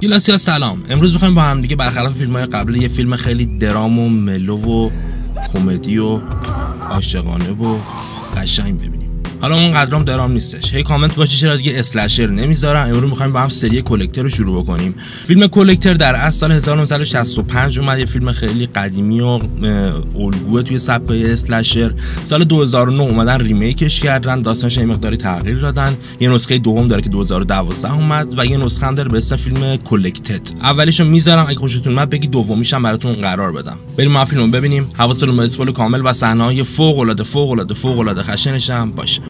گیلاسی سلام. امروز می‌خوایم با هم دیگه برخلاف فیلم های قبلی یه فیلم خیلی درام و ملو و کمدی و عاشقانه و قشنگ ببینیم. حالا اون قدرام درام نیستش. هی کامنت باشه چرا دیگه اسلشر نمی‌ذارم امروز می‌خوایم با هم سری کلکتر رو شروع بکنیم. فیلم کلکتر در اصل سال 1965 اومد. یه فیلم خیلی قدیمی و الگوه توی سبک اسلشر. سال 2009 اومدن ریمیکش کردن. داستانش یه مقداری تغییر دادن. یه نسخه دوم داره که 2012 اومد و یه نسخه هم داره به اسم فیلم کلکتد. اولیشو می‌ذارم. اگه خوشتون اومد بگی دومیش هم براتون قرار بدم. بریم ما فیلمو ببینیم. حواستون به کامل و صحنه‌های فوق العاده فوق العاده فوق العاده خشنش هم باشه.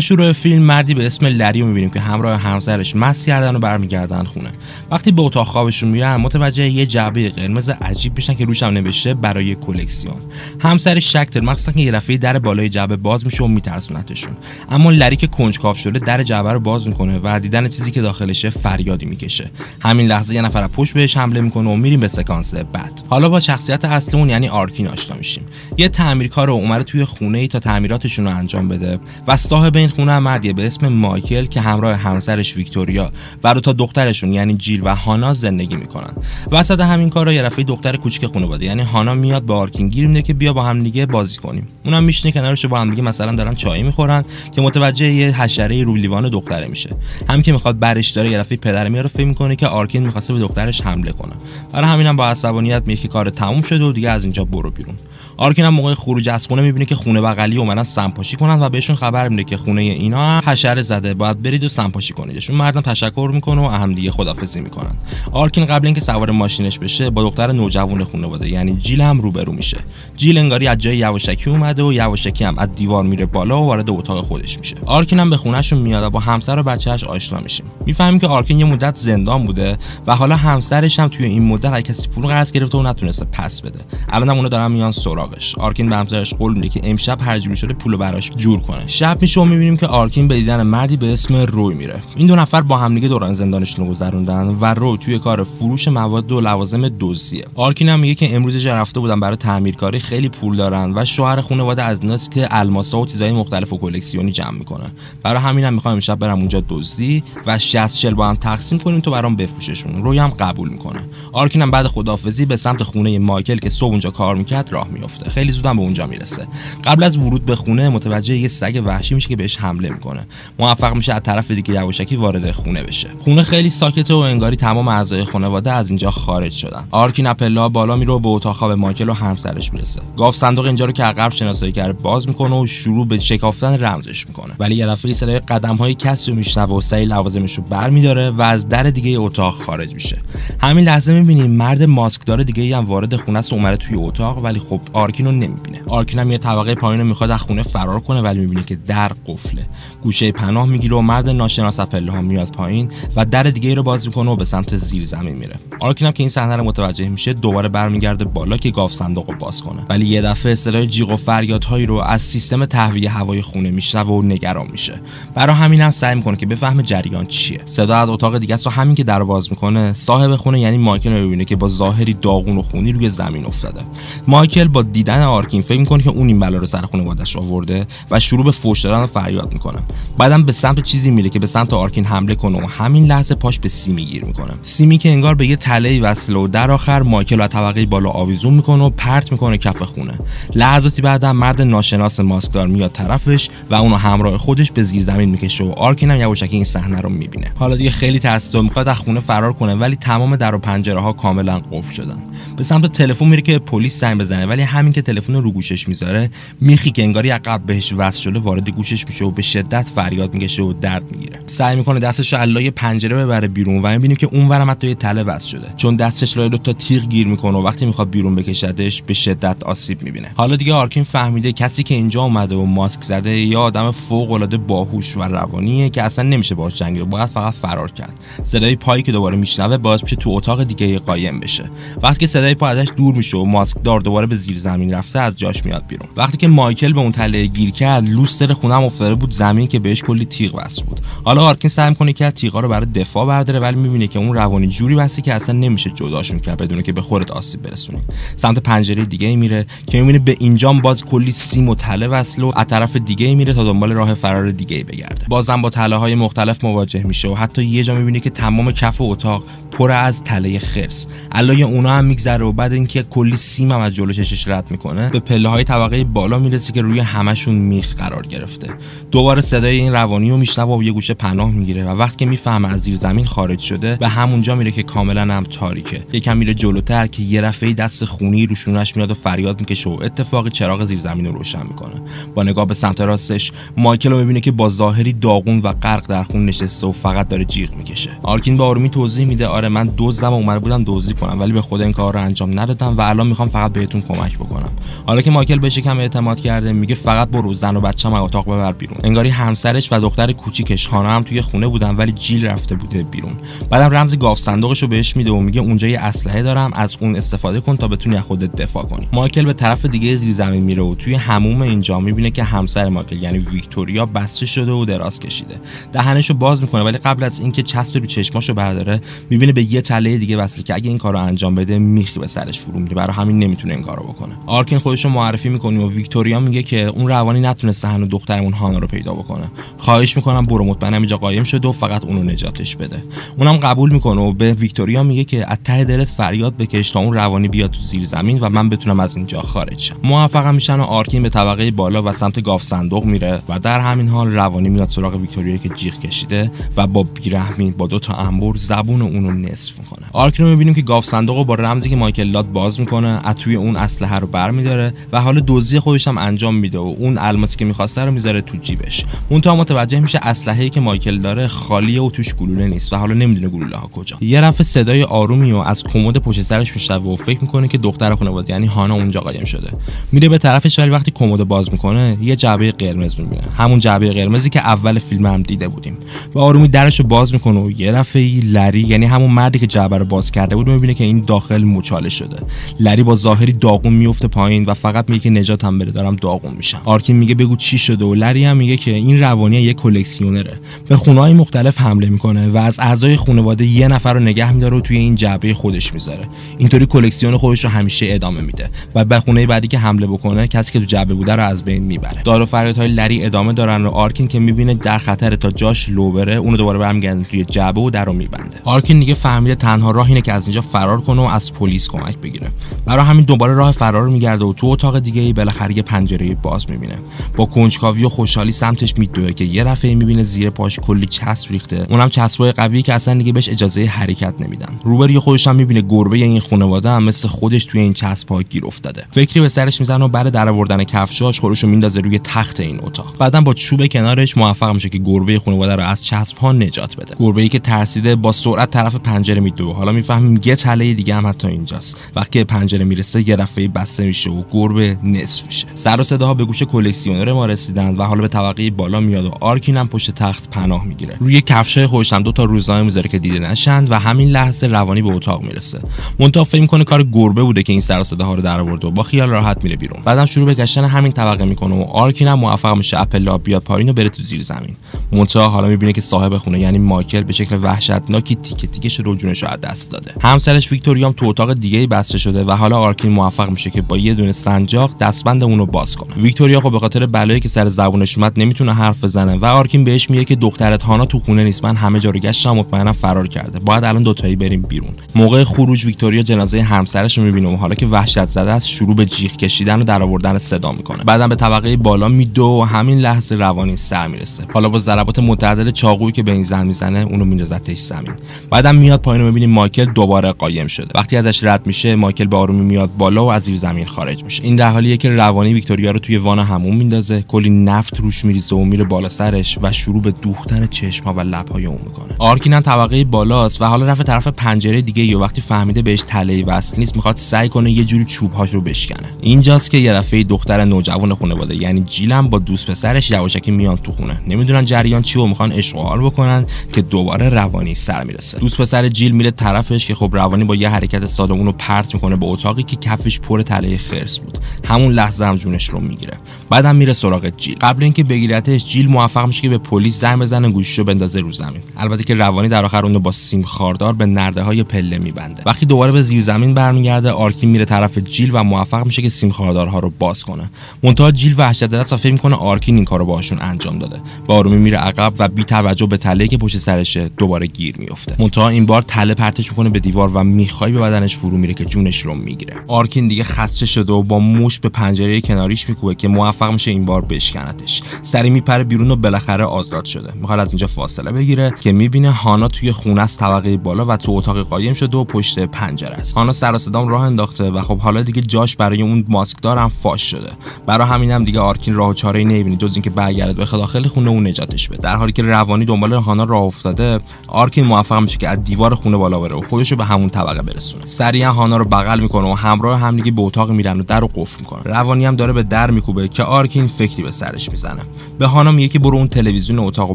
شروع فیلم مردی به اسم لری رو می‌بینیم که همراه همسرش مس کردن و برمیگردن خونه. وقتی به اتاق خوابشون میرن متوجه یه جعبه قرمز عجیب میشن که روش هم نوشته برای کلکسیون. همسرش شک داره مخصوصا که یه دفعه در بالای جعبه باز میشه و میترسونتشون. اما لری که کنجکاو شده در جعبه رو باز می‌کنه و دیدن چیزی که داخلشه فریادی می‌کشه. همین لحظه یه نفر پشت بهش حمله می‌کنه و میریم به سکانس بعد. حالا با شخصیت اصلیمون یعنی آرکین آشنا میشیم. یه تعمیرکار اومده توی خونه ای تا تعمیراتشون رو انجام بده و صاحب این خونه مردیه به اسم مایکل که همراه همسرش ویکتوریا و دو تا دخترشون یعنی جیل و هانا زندگی می‌کنن. وسط همین کارا یه دفعه دختر کوچیک خانواده یعنی هانا میاد به آرکین گیر میده که بیا با هم دیگه بازی کنیم. اونم میشینه کنارش با هم دیگه مثلا دارن چای می‌خورن که متوجه یه حشره رو لیوان دختره میشه. هم که می‌خواد برش داره یه دفعه پدر میاد فکر می‌کنه که آرکین می‌خواسته به دخترش حمله کنه. برای همینم با عصبانیت میگه کار تموم شده و دیگه از اینجا برو بیرون. آرکین هم موقع خروج از خونه می‌بینه که خونه بغلی اومدن سمپاشی کنن و بهشون خبر میده که خونه اینا حشره زده. باید برید و سمپاشی کنیدشون مردم تشکر می‌کنه و هم دیگه خدافظی می‌کنن. آرکین قبل اینکه سوار ماشینش بشه با دختر نوجوان خانواده یعنی جیل هم روبرو میشه. جیل انگاری از جایی یواشکی اومده و یواشکی هم از دیوار میره بالا و وارد اتاق خودش میشه. آرکین هم به خونهشون میاد و با همسر و بچهش آشنا میشیم. می‌فهمیم که آرکین یه مدت زندان بوده و حالا همسرش هم توی این مدت از کسی پول قرض گرفته و نتونسته پس بده. الان هم اونا دارن میان سراغش. آرکین به همسرش قول میده که امشب هر جوری شده پول براش جور کنه. شب میشه و می‌بینیم که آرکین به دیدن مردی به اسم روی میره. این دو نفر با همدیگه دوران زندانشون رو گذروندن و روی توی کار فروش مواد و لوازم دزدیه. آرکین هم میگه که امروز رفته بودن برای تعمیرکاری خیلی پول دارن و شوهر خانواده از اوناس که الماسا و چیزای مختلف و کلکسیونی جمع می‌کنه برای همین هم می‌خوام امشب برم اونجا دزدی و 60 چهل با هم تقسیم کنیم تو برام بفروششون. روی هم قبول می‌کنه. آرکین هم بعد خدافظی به سمت خونه مایکل که صبح اونجا کار می‌کرد راه میفته خیلی زودم به اونجا می‌رسه. قبل از ورود به خونه متوجه یه سگ وحشی میشه که بهش حمله می‌کنه. موفق میشه از طرف دیگه یواشکی وارد خونه بشه. خونه خیلی ساکته و انگاری تمام اعضای خانواده از اینجا خارج شدن. آرکین از پله‌ها بالا میره به اتاق خواب مایکل و همسرش می‌رسه. گاوصندوق اینجا رو که از قبل شناسایی کرده باز می‌کنه و شروع به شکافتن رمزش می‌کنه. ولی یه دفعه صدای قدم های کسی رو میشنوه و سعی لوازمش رو برمیداره و از در دیگه اتاق خارج میشه. همین لحظه می‌بینیم مرد ماسکدار دیگه هم وارد خونه است اومده توی اتاق ولی خب آرکین رو نمی‌بینه. آرکین هم یه طبقه پایین می‌خواد از خونه فرار کنه ولی می‌بینه که در قفله. گوشه پناه می‌گیره و مرد ناشناس پله ها میاد پایین و در دیگه رو باز می‌کنه و به سمت زیر زمین میره. آرکین هم که این صحنه رو متوجه میشه دوباره برمیگرده بالا که گاوصندوق رو باز کنه. ولی یه دفعه صدای جیغ و فریادهایی رو از سیستم تهویه هوای خونه میشنوه و نگران میشه. برای همین هم سعی می‌کنه که بفهمه جریان چیه. صدا از اتاق دیگه است و همین که در باز می‌کنه صاحب خونه یعنی مایکل رو می‌بینه که با ظاهری داغون و خونی روی زمین افتاده. مایکل با دیدن آرکین فکر می‌کنه که اون این بلا رو سر خانواده‌اش آورده و شروع به فوش دادن و فریاد می‌کنه. بعدم به سمت چیزی میره که به سمت آرکین حمله کنه و همین لحظه پاش به سیمی گیر می‌کنه. سیمی که انگار به یه تله وصله و در آخر مایکل از طبقه بالا آویزون می‌کنه و پرت می‌کنه کف خونه. لحظاتی بعدم مرد ناشناس ماسکدار میاد طرفش و اونو همراه خودش به زیر زمین می‌کشه و آرکین هم یواشکی این صحنه رو می‌بینه. حالا دیگه خیلی و می‌خواد از خونه فرار کنه ولی تمام در و پنجره ها کاملا قفل شدن. به سمت تلفن میره که پلیس زنگ بزنه ولی همین که تلفن رو گوشش می‌ذاره میخی که انگاری عقب بهش وصل شده وارد گوشش میشه و به شدت فریاد می‌کشه و درد می‌گیره. سعی می‌کنه دستش رو پنجره ببره بیرون و می‌بینیم که اون ورم حتی تله وصل شده. چون دستش لای دو تا تیغ گیر می‌کنه و وقتی می‌خواد بیرون بکشدش به شدت آسیب می‌بینه. حالا دیگه آرکین فهمیده کسی که اینجا اومده و ماسک زده یا آدم فوق العاده باهوش و روانیه که اصلا نمیشه باهاش جنگید باید فقط فرار کرد. صدای پایی که دوباره میشنوه باعث میشه تو اتاق دیگه قایم بشه. وقتی که صدای پای ازش دور میشه و ماسک دار دوباره به زیر زمین رفته از جاش میاد بیرون. وقتی که مایکل به اون تله گیر کرد لوستر خونم حفره بود زمین که بهش کلی تیغ بس بود. حالا آرکین سعی می‌کنه که تیغا رو برای دفاع برداره ولی می‌بینه که اون روانی جوری بسته که اصلا نمیشه جداشون کرد بدون که به خودت آسیب برسونی سمت پنجره دیگه میره که می‌بینه به اینجام باز کلی سیم و تله وصل و از طرف دیگه میره تا دنبال راه فرار دیگه بگرده. بازم با تله های مختلف مواجه میشه و حتی یه جا می‌بینه که تمام کف اتاق پر از تله خرس. علای اونا هم میگذره و بعد اینکه کلی سیم هم از جلو چشش رد می‌کنه به پله های طبقه بالا می‌رسه که روی همشون میخ قرار گرفته. دوباره صدای این روانی رو میشنوه و یه گوشه پناه می‌گیره و وقتی که می‌فهمه از زیر زمین خارج شده به همونجا میره که کاملا هم تاریکه. یکم میره جلوتر که یه رفعه دست خونی روشونش میاد و فریاد می‌کشه و اتفاقی چراغ زیر زمین رو روشن می‌کنه. با نگاه به سمت راستش مایکل رو می‌بینه که با ظاهری داغون و غرق در خون نشسته و فقط داره جیغ می‌کشه. آرکین با آرومی توضیح میده آره من دزدم اومده بودم دزدی کنم ولی به خدا این کار رو انجام ندادم و الان می‌خوام فقط بهتون کمک بکنم. حالا که مایکل بهش کم اعتماد کرده میگه فقط برو زن و بچه‌م از اتاق ببر بیرون. انگاری همسرش و دختر کوچیکش هانا هم توی خونه بودن ولی جیل رفته بوده بیرون. بعدم رمز گاف رو بهش میده و میگه اونجا یه اسلحه دارم از اون استفاده کن تا بتونی از خودت دفاع کنی. مایکل به طرف دیگه زیر زمین میره و توی هموم اینجا می‌بینه که همسر مایکل یعنی ویکتوریا بسته شده و دراز کشیده. دهنشو باز می‌کنه ولی قبل از اینکه چسب رو چشماشو برداره می‌بینه به یه تله دیگه وصله که اگه این کارو انجام بده میخی به سرش فرو میره برای همین نمی‌تونه این کارو بکنه. آرکین خودش رو معرفی می‌کنه و ویکتوریا میگه که اون روانی نتونسته هنوز دخترمون هانا رو پیدا بکنه. خواهش می‌کنم برو مطمئنم اینجا قایم شده و فقط اونو نجاتش بده. اونم قبول می‌کنه و به ویکتوریا میگه که از ته دلت فریاد بکش تا اون روانی بیاد تو زیر زمین و من بتونم از اینجا خارج شم. موفق میشن و آرکین به طبقه بالا و سمت گاوصندوق میره و در همین حال روانی میاد سراغ ویکتوریا که جیغ کشیده و با بیرحمی با دو تا انبر زبون اونو نصف می‌کنه آرکین رو می‌بینیم که گاوصندوق رو با رمزی که مایکل داد باز می‌کنه از توی اون اسلحه رو برمیداره و حالا دزدی خودش هم انجام میده و اون الماسی که می‌خواسته رو می‌ذاره تو جیبش. اون تا متوجه میشه اسلحه‌ای که مایکل داره خالیه و توش گلوله نیست و حالا نمی‌دونه گلوله ها کجا. یه دفعه صدای آرومی و از کمد پشت سرش میشنوه و فکر می‌کنه که دختر خانواده یعنی هانا اونجا قایم شده. میره به طرفش ولی وقتی کمد باز می‌کنه یه جعبه قرمز می‌بینه. همون جعبه قرمزی که اول فیلم هم دیده بودیم. و آرومی درش رو باز می‌کنه و یه دفعه لری یعنی همون مردی که جعبه رو باز کرده بود می‌بینه که این داخل مچاله شده. لری با ظاهری داغون میفته پایین و فقط میگه که نجاتم بره دارم داغون میشم. آرکین میگه بگو چی شده و لری هم میگه که این روانی یه کلکسیونره. به خونه‌های مختلف حمله می‌کنه و از اعضای خانواده یه نفر رو نگه میداره و توی این جعبه خودش می‌ذاره. اینطوری کلکسیون خودش رو همیشه ادامه میده و به خونه بعدی که حمله بکنه کسی که تو جعبه بوده رو از بین می‌بره. داد و فریادهای لری ادامه دارن و آرکین که می‌بینه در خطره تا جاش لو بره اونو دوباره برمیگردن توی جعبه و در رو میبنده. آرکین دیگه فهمیده تنها راه اینه که از اینجا فرار کنه و از پلیس کمک بگیره. برای همین دوباره راه فرار میگرده و تو اتاق دیگه ای بالاخره یه پنجره باز می‌بینه. با کنجکاوی و خوشحالی سمتش میدوه که یه دفعه می‌بینه زیر پاش کلی چسب ریخته. اونم چسبای قوی که اصلا دیگه بهش اجازه حرکت نمیدن. روبروی خودش هم می‌بینه گربه این خانواده هم مثل خودش توی این چسب گیر افتاده. فکری به سرش می‌زنه و بعد در آوردن کفشاش خودش رو میندازه روی تخت این اتاق. بعدا با چوب کنارش موفق میشه که گربه خانواده رو از چسب ها نجات بده. گربه ای که ترسیده با سرعت طرف پنجره میدوه حالا می‌فهمیم یه تله دیگه هم حتی اینجاست. وقتی پنجره می‌رسه یه دفعه بسته میشه و گربه نصف میشه. سر و صداها به گوش کلکسیونر ما رسیدن و حالا به طبقه بالا میاد و آرکین هم پشت تخت پناه می‌گیره. روی کفشای خودش هم دو تا روزنامه می‌ذاره که دیده نشند و همین لحظه روانی به اتاق می‌رسه. مونتا فکر می‌کنه کار گربه بوده که این سر و صداها رو در آورده و با خیال راحت میره بیرون. بعدم شروع به گشتن همین طبقه می‌کنه و آرکین هم موفق میشه از پله‌ها بیاد پایین و بره تو زیر زمین. منتها حالا می‌بینه که صاحب خونه یعنی مایکل به شکل وحشتناکی تیکه تیکه شده و جونش رو از دست داده. همسرش ویکتوریام تو اتاق دیگه بسته شده و حالا آرکین موفق میشه که با یه دونه سنجاق دستبند اونو باز کنه. ویکتوریا خب به خاطر بلایی که سر زبونش اومد نمی‌تونه حرف بزنه و آرکین بهش میگه که دخترت هانا تو خونه نیست. من همه جا رو گشتم مطمئنم فرار کرده. باید الان دوتایی بریم بیرون. موقع خروج ویکتوریا جنازه همسرش رو می‌بینه و حالا که وحشت زده است شروع به جیغ کشیدن و درآوردن صدا می‌کنه. بعدم به طبقه بالا میدوئه و همین لحظه روانی سر می‌رسه. حالا با ضربات متعدد چاقویی که به این زن می‌زنه اونو میندازتش زمین. بعدم میاد پایین و می‌بینیم مایکل دوباره قایم شده. وقتی ازش رد میشه مایکل به آرومی میاد بالا و از زیر زمین خارج میشه. این در حالیه که روانی ویکتوریا رو توی وان همون میندازه. کلی نفت روش میریزه و میره بالا سرش و شروع به دوختن چشمها و لبهای اون می‌کنه. آرکین طبقه بالاست و حالا رفت طرف پنجره دیگه و وقتی فهمیده بهش تله وصل نیست می‌خواد سعی کنه یه جوری چوبهاش رو بشکنه. اینجاست که یه دفعه دختر نوجوان خانواده یعنی جیلم با دوست پسرش یواشکی میان تو خونه. نمی‌دونن جریان چی و می‌خوان حال بکنن که دوباره روانی سر می‌رسه. دوست پسر جیل میره طرفش که خب روانی با یه حرکت ساده اونو پرت می‌کنه به اتاقی که کفش پر تله خرس بود. همون لحظه هم جونش رو می‌گیره. بعدم میره سراغ جیل. قبل اینکه بگیرتش جیل موفق میشه که به پلیس زنگ بزنه گوشیشو بندازه رو زمین. البته که روانی در آخر اونو با سیم خاردار به نرده های پله میبنده. وقتی دوباره به زیر زمین برمیگرده آرکین میره طرف جیل و موفق میشه که سیم خاردارها رو باز کنه. منتها جیل وحشت زده است و می‌کنه آرکین این کارو باهاشون انجام داده. با آرومی میره عقب و بی توجه به تله که پشت سرشه دوباره گیر میفته منتها بار تله پرتش می‌کنه به دیوار و می‌خوای به بدنش فرو میره که جونش رو می‌گیره. آرکین دیگه خسته شده و با موش به پنجره کناریش میکوبه که موفق میشه این بار بشکنتش. سری میپره بیرون و بالاخره آزاد شده. می‌خواد از اینجا فاصله بگیره که می‌بینه هانا توی خونه از طبقه بالا و تو اتاق قایم شده و پشت پنجره است. هانا سر راه انداخته و خب حالا دیگه جاش برای اون ماسکدار هم فاش شده. برای همینم دیگه آرکین راه چاره ای نمی‌بینه. جز اینکه برگرده به داخل خونه اون نجاتش بده. در حالی که روانی دنبال هانا راه افتاده آرکین موفق میشه که از دیوار خونه بالا بره و خودش رو به همون طبقه برسونه. سریعا هانا رو بغل می‌کنه و همراه هم دیگه به اتاق میرن و در رو قفل می‌کنه روانی هم داره به در میکوبه که آرکین فکری به سرش می‌زنه. به هانا میگه که برو اون تلویزیون اتاق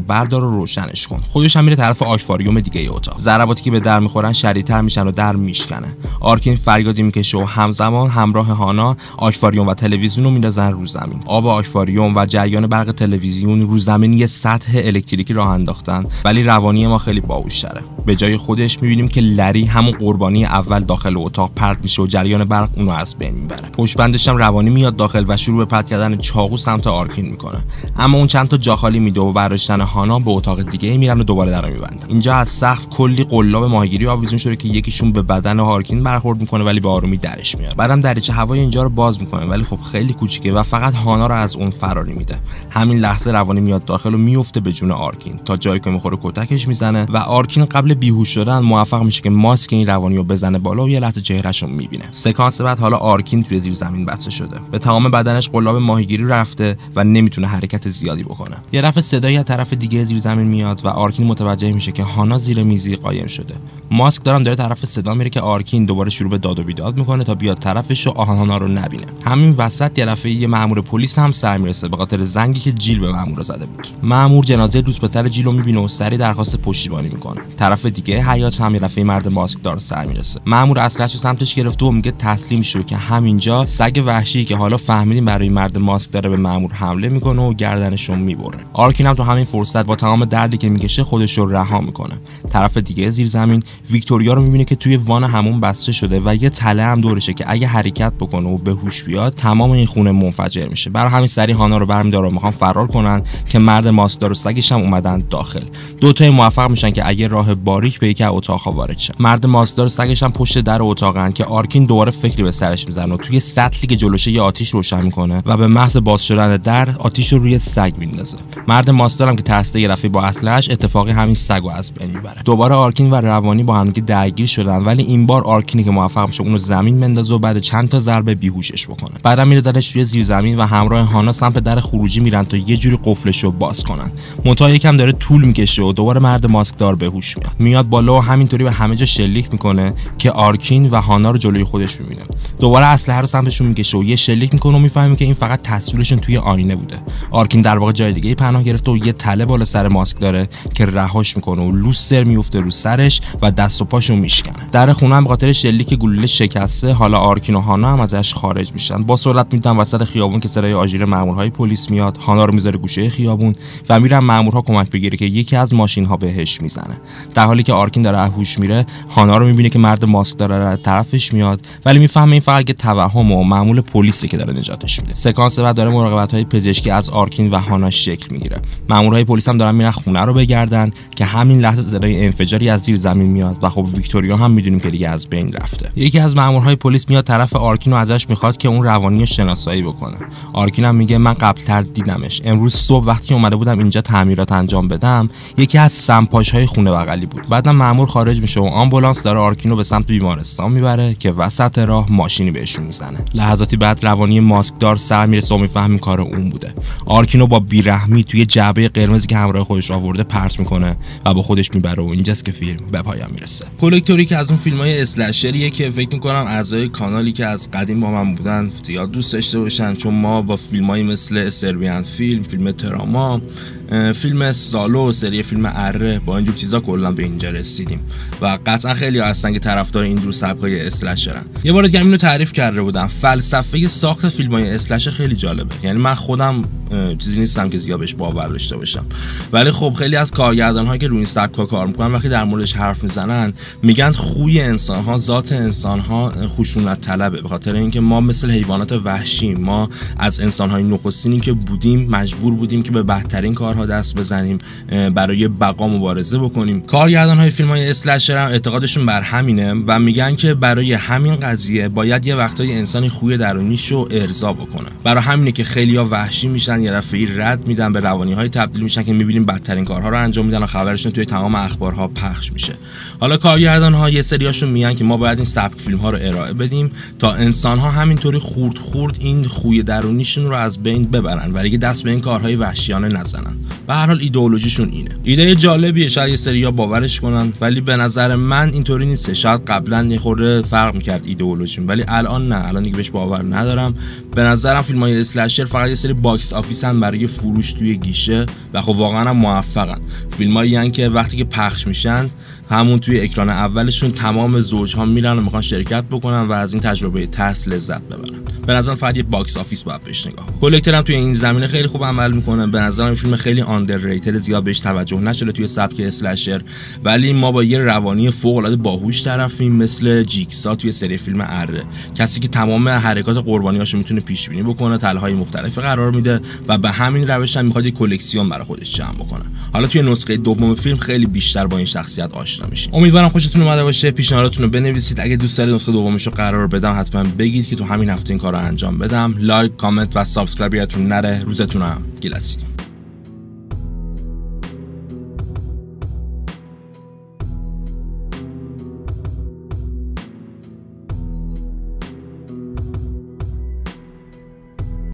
بردار و روشنش کن. خودش هم میره طرف آکواریوم دیگه اتاق. ضرباتی که به در می‌خورن شدیدتر میشن و در میشکنه. آرکین فریادی می‌کشه و همزمان همراه هانا آکواریوم و تلویزیون رو میندازن رو زمین. آب آکواریوم و جریان برق تلویزیون رو زمین یه سطح الکتریکی راه انداختن. ولی روانی ما خیلی باهوشتره. به جای خودش می‌بینیم که لری همون قربانی اول داخل اتاق پرت میشه و جریان برق اونو از بین می‌بره. پشت بندش هم روانی میاد داخل و شروع به پرت کردن چاقو سمت آرکین می‌کنه. اما اون چند تا جا خالی میده و برداشتن هانا به اتاق دیگه میرن و دوباره در میبندن. اینجا از سقف کلی قلاب ماهیگیری آویزون شده که یکیشون به بدن آرکین برخورد می‌کنه ولی به آرومی درش میاد. بعدم دریچه هوای اینجا رو باز می‌کنه ولی خب خیلی کوچیکه و فقط هانا رو از اون فراری میده. همین لحظه روانی میاد داخل و میفته به جون آرکین. تا جایی که می‌خوره کتکش می‌زنه و آرکین قبل بیهوش شدن موفق میشه که ماسک این روانی رو بزنه بالا و یه لحظه چهرهش رو می‌بینه. سکانس بعد حالا آرکین توی زیر زمین بسته شده. به تمام بدنش قلاب ماهیگیری رفته و نمی‌تونه حرکت زیادی بکنه. یه دفعه صدایی از طرف دیگه زیر زمین میاد و آرکین متوجه میشه که هانا زیر میزی قایم شده. ماسک دارم داره طرف صدا میره که آرکین دوباره شروع به داد و بیداد می‌کنه تا بیاد طرفش و هانا رو نبینه. همین وسط یه دفعه یه مأمور پلیس هم سر می‌رسه به خاطر زنگی که جیل به مأمور زده بود. مأمور جنازه دوست پسر جیل رو می‌بینه و سریع درخواست پشتیبانی می‌کنه. طرف دیگه حیاط هم یه مرد ماسک دار سر می‌رسه. مأمور اسلحه‌اش رو سمتش گرفته و میگه تسلیم شو که همینجا سگ وحشی که حالا فهمیدیم برای مرد ماسک داره به مأمور حمله می‌کنه و گردنش رو می‌بره. آرکین هم تو همین فرصت با تمام دردی که می‌کشه خودش رو رها می‌کنه. طرف دیگه زیر زمین ویکتوریا رو می‌بینه که توی وان همون بسته شده و یه تله هم دورشه که اگه حرکت بکنه و به هوش بیاد تمام این خونه منفجر میشه. برای همین سری هانا رو برمیداره و می‌خوان فرار کنن که مرد ماسدار و سگش هم اومدن داخل. دو تای موفق میشن که اگه راه باریک به از اتاقها وارد شه. مرد ماسدار و سگش هم پشت در اتاقن که آرکین دوباره فکری به سرش می‌زنه و توی سطلی که جلوشه یه آتیش روشن می‌کنه و به محض باز شدن در آتیش رو روی سگ میندازه. مرد ماسکدار هم که ترسیده یه با اسلحه‌اش اتفاقی همین سگ رو از بین می‌بره. دوباره آرکین و روانی با هم درگیر شدن ولی این بار آرکینه که موفق میشه اونو زمین بندازه و بعد چند تا ضربه بیهوشش بکنه. بعدم می‌بردش توی زیر زمین و همراه هانا سمت در خروجی میرن تا یه جوری قفلش رو باز کنن. منتها یکم داره طول می‌کشه و دوباره مرد ماسکدار به هوش میاد میاد بالا و همینطوری به همه جا شلیک می‌کنه که آرکین و هانا رو جلوی خودش می‌بینه. دوباره اسلحه رو سمتشون می‌کشه و یه شلیک می‌کنه و می‌فهمه که این فقط تصویرشون توی آینه بوده. آرکین در واقع جای دیگه پناه گرفته و یه تله بالا سر ماسک داره که رهاش می‌کنه و لوستر میفته رو سرش و دست و پاشو میشکنه. در خونه هم بخاطر شلیک گلوله شکسته حالا آرکین و هانا هم ازش خارج میشن. با سرعت میدون وسط خیابون که صدای آژیر مامورهای پلیس میاد. هانا رو می‌ذاره گوشه خیابون و میره از مامورها کمک بگیره که یکی از ماشین ها بهش می‌زنه. در حالی که آرکین داره هوش میره هانا رو می‌بینه که مرد ماسک داره طرفش میاد ولی می‌فهمه این فقط یه توهمه و مامور پلیسه که داره نجاتش میده. سکانس بعد داره مراقبت های پزشکی از آرکین و هانا شکل می‌گیره. مامورهای پلیس هم دارن میرن خونه رو بگردن که همین لحظه صدای انفجاری از زیر زمین میاد و خب ویکتوریا هم می‌دونیم که دیگه از بین رفته. یکی از مامورهای پلیس میاد طرف آرکین و ازش می‌خواد که اون روانی شناسایی بکنه. آرکین هم میگه من قبلتر دیدمش. امروز صبح وقتی اومده بودم اینجا تعمیرات انجام بدم یکی از سمپاش های خونه بغلی بود بعدم مامور خارج میشه و آمبولانس داره آرکین رو به سمت بیمارستان می‌بره که وسط راه ماشینی بهشون می‌زنه. لحظاتی بعد روانی ماسکدار سر می‌رسه و می‌فهمه کار اون بوده. آرکینو با بیرحمی توی جعبه قرمزی که همراه خودش آورده پرت می‌کنه و با خودش می‌بره و اینجاست که فیلم به پایان می‌رسه. کلکتوری که از اون فیلم های اسلشریه که فکر می‌کنم اعضای کانالی که از قدیم با من بودن زیاد دوست داشته باشن چون ما با فیلم مثل سربیان فیلم فیلم تراما فیلم سالو سری فیلم اره با اینجور چیزا کلا به اینجا رسیدیم. و قطعا خیلی هستن که طرفدار این دو سبکای اسلشرن یه بار دیگه اینو تعریف کرده بودم. فلسفه ساخت فیلم های اسلشر خیلی جالبه. یعنی من خودم چیزی نیستم که زیاد بهش باور داشته باشم. ولی خب خیلی از کارگردان هایی که روی این سبکا کار می‌کنن وقتی در موردش حرف می‌زنن میگن خوی انسان ها ذات انسان ها خشونت طلبه. به خاطر اینکه ما مثل حیوانات وحشی ما از انسان های نخستینی که بودیم مجبور بودیم که به بهترین کارها دست بزنیم برای بقا مبارزه بکنیم. کارگردان های فیلم های اسلشر هم اعتقادشون بر همینه و میگن که برای همین قضیه باید یه وقتای انسانی خوی درونیش رو ارضا بکنه. برای همینه که خیلی وحشی میشن یه دفعه رد میدن به روانی های تبدیل میشن که می‌بینیم بدترین کارها رو انجام میدن و خبرشون توی تمام اخبارها پخش میشه. حالا کارگردان ها یه سریاشون میگن که ما باید این سبک فیلم ها رو ارائه بدیم تا انسان ها همینطوری خورد خورد این خوی درونیشون رو از بین ببرن ولی دست به این کارهای وحشیانه نزنن. به هر حال ایدئولوژیشون اینه. ایده جالبیه شاید یه سریا باورش کنن. ولی به نظر من اینطوری نیست. شاید قبلا یه خورده فرق می‌کرد ایدئولوژیم. ولی الان نه. الان دیگه بهش باور ندارم. به نظرم فیلم های slasher فقط یه سری box office ن برای فروش توی گیشه و خب واقعا هم موفقن. فیلمایی که وقتی که پخش میشن همون توی اکران اولشون تمام زوج ها میرن و می‌خوان شرکت بکنن و از این تجربه ترس لذت ببرن. به نظرم فقط یه box office باید بهش نگاه کلکتر هم توی این زمینه خیلی خوب عمل می‌کنه. به نظرم فیلم خیلی underrated زیاد بهش توجه نشده توی سبک slasher ولی ما با یه روانی فوق العاده باهوش طرفیم مثل جیگساو توی سری فیلم اره کسی که تمام حرکات قربانیاشو می‌تونه پیش بینی بکنه تله‌های مختلف قرار میده و به همین روش هم می‌خواد یه کلکسیون برای خودش جمع بکنه. حالا توی نسخه دوم فیلم خیلی بیشتر با این شخصیت آشنا میشین امیدوارم خوشتون اومده باشه. پیشنهاداتتون رو بنویسید. اگه دوست دارید نسخه دومش رو قرار بدم حتما بگید که تو همین هفته این کار انجام بدم. like comment و subscribe یادتون نره. روزتون هم